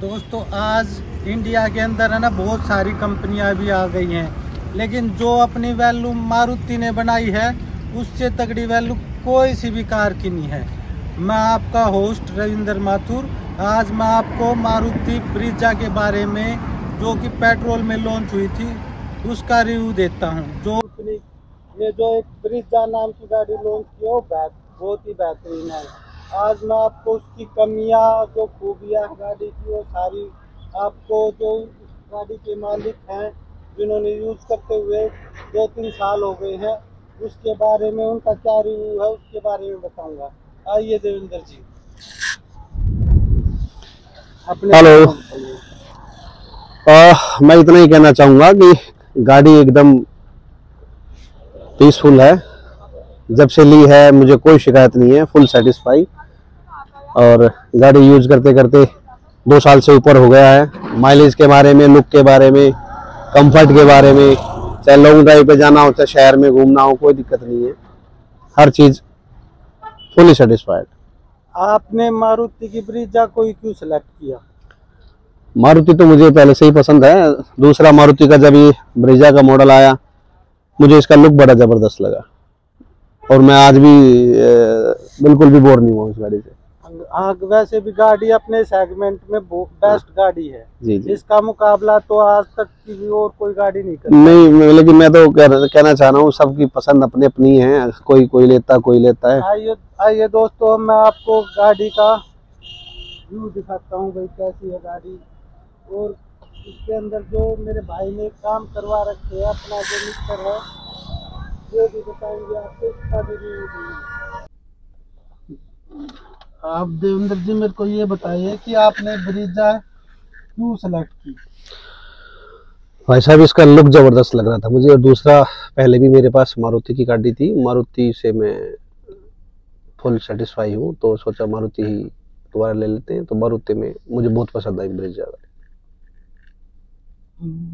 दोस्तों, आज इंडिया के अंदर है ना, बहुत सारी कंपनियाँ भी आ गई हैं। लेकिन जो अपनी वैल्यू मारुति ने बनाई है, उससे तगड़ी वैल्यू कोई सी भी कार की नहीं है। मैं आपका होस्ट रविंदर माथुर। आज मैं आपको मारुति ब्रिजा के बारे में, जो कि पेट्रोल में लॉन्च हुई थी, उसका रिव्यू देता हूँ। जो ये जो एक ब्रिजा नाम की गाड़ी लॉन्च की है, वो बहुत ही बेहतरीन है। आज मैं आपको उसकी कमियाँ जो खूबियाँ हैं गाड़ी की वो सारी आपको जो गाड़ी के मालिक हैं जिन्होंने यूज़ करते हुए दो तीन साल हो गए हैं उसके बारे में उनका क्या रिव्यू है उसके बारे में बताऊँगा। आइए देवेंद्र जी। अपने हेलो। मैं इतना ही कहना चाहूँगा कि गाड़ी एकदम पीसफुल है। जब से ली है मुझे कोई शिकायत नहीं है फुल सेटिस्फाई और गाड़ी यूज़ करते करते दो साल से ऊपर हो गया है। माइलेज के बारे में लुक के बारे में कंफर्ट के बारे में चाहे लॉन्ग ड्राइव पे जाना हो चाहे शहर में घूमना हो कोई दिक्कत नहीं है। हर चीज़ फुली सेटिस्फाइड आपने मारुति की ब्रिजा को क्यों सेलेक्ट किया? मारुति तो मुझे पहले से ही पसंद है। दूसरा मारुति का जब ये ब्रिजा का मॉडल आया मुझे इसका लुक बड़ा ज़बरदस्त लगा। और मैं आज भी बिल्कुल भी बोर नहीं हुआ उस गाड़ी से। हाँ वैसे भी गाड़ी अपने सेगमेंट में बेस्ट गाड़ी है। जी जी। इसका मुकाबला तो आज तक की भी और कोई गाड़ी नहीं कर नहीं लेकिन मैं तो कह- कहना चाह रहा हूँ सबकी पसंद अपनी अपनी है कोई कोई लेता कोई लेता है। आइए आइए दोस्तों मैं आपको गाड़ी का व्यू दिखाता हूँ भाई कैसी है गाड़ी। और इसके अंदर जो मेरे भाई ने काम करवा रखे है अपना जो मिक्सर है वो भी बताएँगे आपको इसका भी देंगे। आप देवेंद्र जी मेरे को ये बताइए कि आपने ब्रिजा क्यों सेलेक्ट की? भाई साहब इसका लुक ज़बरदस्त लग रहा था मुझे और दूसरा पहले भी मेरे पास मारुति की गाड़ी थी। मारुति से मैं फुल सेटिस्फाई हूँ तो सोचा मारुति ही दोबारा ले लेते हैं। तो मारुति में मुझे बहुत पसंद आई ब्रिजा। गाड़ी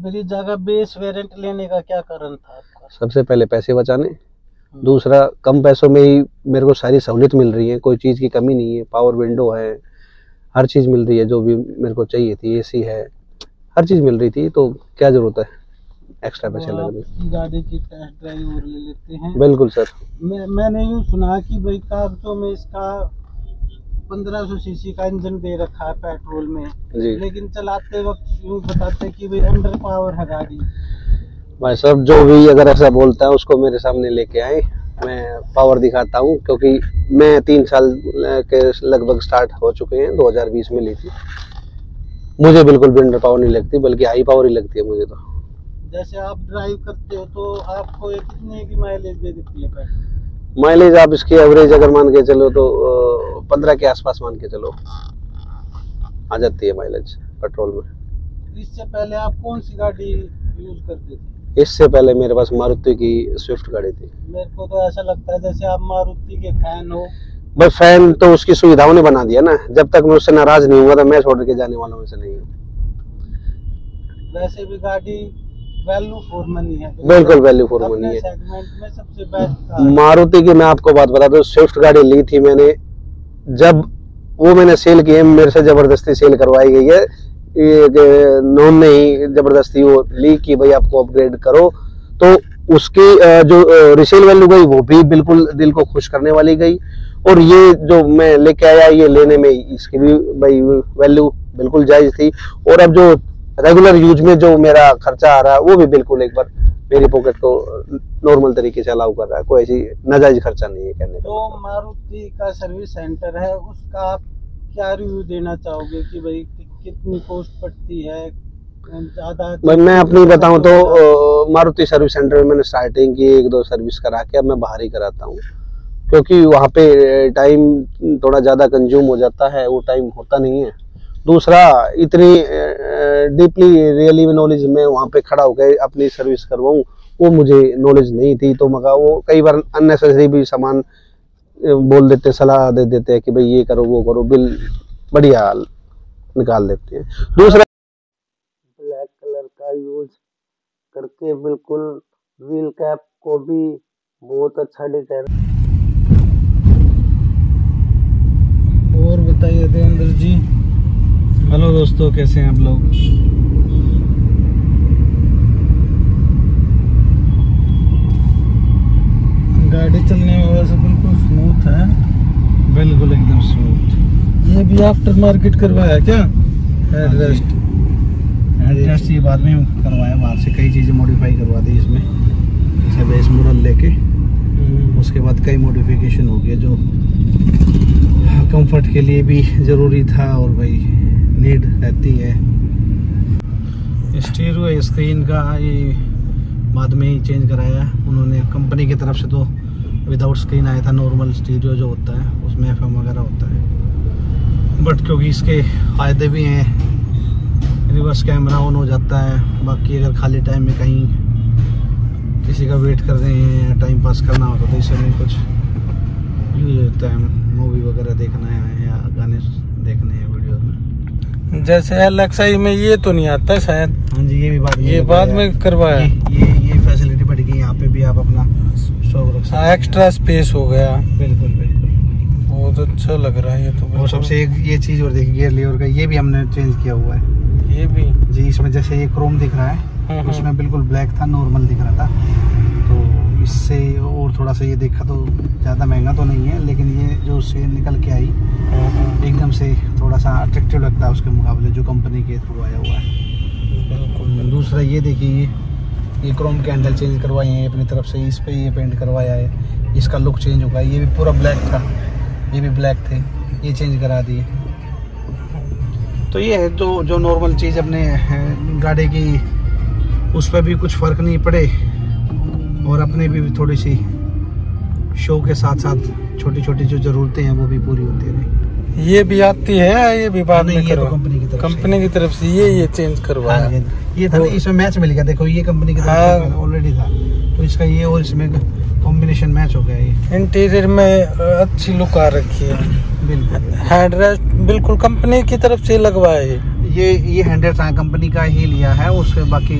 ब्रिजा का बेस वेरिएंट लेने का क्या कारण था आपका? सबसे पहले पैसे बचाने दूसरा कम पैसों में ही मेरे को सारी सहूलियत मिल रही है कोई चीज़ की कमी नहीं है पावर विंडो है हर चीज़ मिल रही है जो भी मेरे को चाहिए थी एसी है हर चीज़ मिल रही थी तो क्या ज़रूरत है? एक्स्ट्रा पैसे तो आप गाड़ी की टेस्ट ड्राइव और ले लेते हैं। बिल्कुल सर मैं मैंने यूँ सुना कि भाई कागजों में इसका 1500 सीसी का इंजन दे रखा है पेट्रोल में लेकिन चलाते वक्त यूँ बताते कि भाई अंडर पावर है गाड़ी। भाई साहब जो भी अगर ऐसा बोलता है उसको मेरे सामने लेके आए। मैं पावर दिखाता हूँ क्योंकि मैं तीन साल के लगभग स्टार्ट हो चुके हैं 2020 में ली थी। मुझे बिल्कुल भी अंडर पावर नहीं लगती बल्कि हाई पावर ही लगती है मुझे तो। जैसे आप ड्राइव करते हो तो आपको कितने की माइलेज दे देती है माइलेज आप इसकी एवरेज अगर मान के चलो तो पंद्रह के आसपास मान के चलो। आ जाती है माइलेज पेट्रोल में। इससे पहले आप कौन सी गाड़ी यूज़ करते थे? इससे पहले मेरे पास मारुति की स्विफ्ट गाड़ी थी। मेरे को तो ऐसा लगता है जैसे आप मारुति के फ़ैन हो। बस फ़ैन तो उसकी सुविधाओं ने बना दिया ना। जब तक मैं उससे नाराज़ नहीं हुआ तो मैं छोड़ के जाने वालों में से नहीं हूँ। वैसे भी गाड़ी वैल्यू फॉर मनी है। बिल्कुल वैल्यू फॉर मनी है। सबसे बेस्ट मारुति की मैं आपको बात बता दूँ स्विफ्ट गाड़ी ली थी मैंने। जब वो मैंने सेल की है मेरे से ज़बरदस्ती सेल करवाई गई है। नॉन ने ही ज़बरदस्ती वो ली कि भाई आपको अपग्रेड करो। तो उसकी जो रिसेल वैल्यू गई वो भी बिल्कुल दिल को खुश करने वाली गई। और ये जो मैं लेके आया ये लेने में इसकी भी भाई वैल्यू बिल्कुल जायज़ थी। और अब जो रेगुलर यूज़ में जो मेरा खर्चा आ रहा है वो भी बिल्कुल एक बार मेरी पॉकेट को नॉर्मल तरीके से अलाउ कर रहा है। कोई ऐसी नाजायज खर्चा नहीं है कहने का जो मारुति का सर्विस सेंटर है उसका आप क्या रिव्यू देना चाहोगे कि भाई कितनी कॉस्ट पड़ती है ज़्यादा भाई मैं अपनी बताऊँ तो मारुति सर्विस सेंटर में मैंने स्टार्टिंग की एक दो सर्विस करा के अब मैं बाहर ही कराता हूँ। क्योंकि वहाँ पे टाइम थोड़ा ज़्यादा कंज्यूम हो जाता है वो टाइम होता नहीं है। दूसरा इतनी डीपली रियली नॉलेज में वहाँ पे खड़ा होकर अपनी सर्विस करवाऊँ वो मुझे नॉलेज नहीं थी। तो मगर वो कई बार अननेसेसरी भी सामान बोल देते सलाह दे देते हैं कि भाई ये करो वो करो बिल बढ़िया निकाल देते हैं। दूसरा ब्लैक कलर का यूज़ करके बिल्कुल व्हील कैप को भी बहुत अच्छा डिज़ाइन और बताइए देवेंद्र जी। हेलो दोस्तों कैसे हैं आप लोग? गाड़ी चलने में वैसे बिल्कुल स्मूथ है। बिल्कुल एकदम स्मूथ ये भी आफ्टर मार्केट करवाया क्या? हेडरेस्ट एडजस्ट ये बाद में करवाया बाहर से कई चीज़ें मॉडिफाई करवा दी इसमें। जैसे बेस मॉडल लेके उसके बाद कई मॉडिफिकेशन हो गया जो कंफर्ट के लिए भी ज़रूरी था और भाई नीड रहती है। स्टीरियो स्क्रीन का ये बाद में ही चेंज कराया। उन्होंने कंपनी की तरफ़ से तो विदाउट स्क्रीन आया था नॉर्मल स्टीरियो जो होता है उसमें एफएम वगैरह होता है। बट क्योंकि इसके फ़ायदे भी हैं रिवर्स कैमरा ऑन हो जाता है बाकी अगर खाली टाइम में कहीं किसी का वेट कर रहे हैं या टाइम पास करना होता तो इसमें कुछ यूज़ होता है। मूवी वगैरह देखना है या गाने देखने हैं वीडियो में। जैसे एल में ये तो नहीं आता शायद। हाँ जी ये भी बात ये बाद में करवाया। ये ये फैसिलिटी बढ़ गई यहाँ पे भी आप अपना स्टॉक रख सकते हैं एक्स्ट्रा स्पेस हो गया। बिल्कुल। बहुत अच्छा लग रहा है ये तो और सबसे एक ये चीज़ और देखिए गियर लीवर का ये भी हमने चेंज किया हुआ है। ये भी? जी इसमें जैसे ये क्रोम दिख रहा है हम्म, उसमें बिल्कुल ब्लैक था नॉर्मल दिख रहा था। तो इससे और थोड़ा सा ये देखा तो ज़्यादा महँगा तो नहीं है लेकिन ये जो से निकल के आई एकदम से थोड़ा सा अट्रैक्टिव लगता है उसके मुकाबले जो कंपनी के थ्रू आया हुआ है। बिल्कुल दूसरा ये देखिए ये ये क्रोम के हैंडल चेंज करवाए हैं अपनी तरफ़ से इस पे ये पेंट करवाया है इसका लुक चेंज होगा ये भी पूरा ब्लैक था। ये भी ब्लैक थे ये चेंज करा दिए। तो ये है जो जो नॉर्मल चीज़ अपने गाड़ी की उस पर भी कुछ फ़र्क नहीं पड़े। और अपने भी थोड़ी सी शो के साथ साथ छोटी छोटी जो ज़रूरतें हैं वो भी पूरी होती रही। ये भी आती है ये भी बाद में ये तो कंपनी की तरफ़ कंपनी की तरफ़ से ये ये चेंज करवाया। हाँ, ये था इसमें मैच मिल गया देखो ये कंपनी की हाँ। तरफ़ ऑलरेडी था। तो इसका ये और इसमें कॉम्बिनेशन मैच हो गया ये। इंटीरियर में अच्छी लुक आ रखी है। बिल्कुल बिल्कुल। कंपनी की तरफ़ से लगवाया है ये ये हंड्रेड कंपनी का ही लिया है उसके बाकी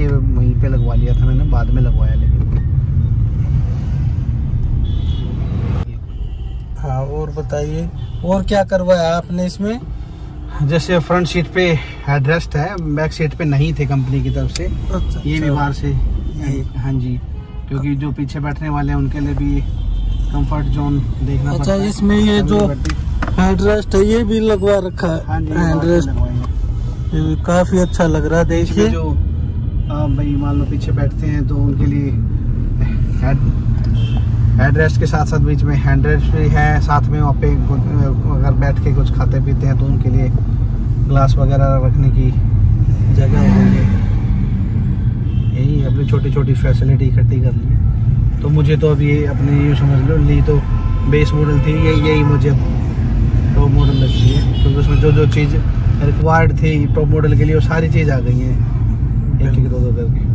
ये वहीं पे लगवा लिया था मैंने बाद में लगवाया लेकिन। हाँ और बताइए और क्या करवाया आपने इसमें? जैसे फ्रंट सीट पे हेडरेस्ट है बैक सीट पे नहीं थे कंपनी की तरफ़ से। अच्छा, ये भी अच्छा। बाहर से। हाँ जी। क्योंकि जो पीछे बैठने वाले हैं उनके लिए भी कंफर्ट जोन देखना अच्छा इसमें ये जो हाँ हेड रेस्ट है ये भी लगवा रखा है। रेस्ट ये भी काफ़ी अच्छा लग रहा है देखिए। जो भाई मान लो पीछे बैठते हैं तो उनके लिए हेड हेड रेस्ट के साथ साथ बीच में हैंड रेस्ट भी है साथ में वहाँ पे अगर बैठ के कुछ खाते पीते हैं तो उनके लिए ग्लास वगैरह रखने की जगह हो गई यही अपनी छोटी छोटी फैसिलिटी इकट्ठी कर ली। तो मुझे तो अब ये अपने यूँ समझ लो, ली तो बेस मॉडल थी यही यही मुझे टॉप मॉडल लगती है। क्योंकि उसमें जो जो चीज़ रिक्वायर्ड थी टॉप मॉडल के लिए, वो सारी चीज़ आ गई है। एक एक दो दो करके।